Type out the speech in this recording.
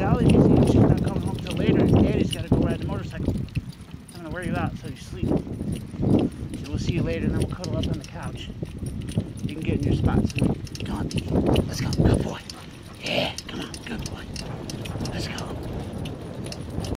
Dolly Museum. She's not coming home till later, and Daddy's got to go ride the motorcycle. I'm going to wear you out so you sleep. So we'll see you later, and then we'll cuddle up on the couch. You can get in your spot soon. Come on, let's go. Good boy.